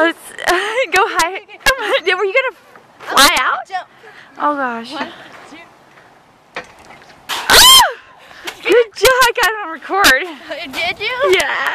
Let's uh, go high. Were you gonna fly out? Jump. Oh gosh. One. Ah! Good job. I got it on record. Did you? Yeah.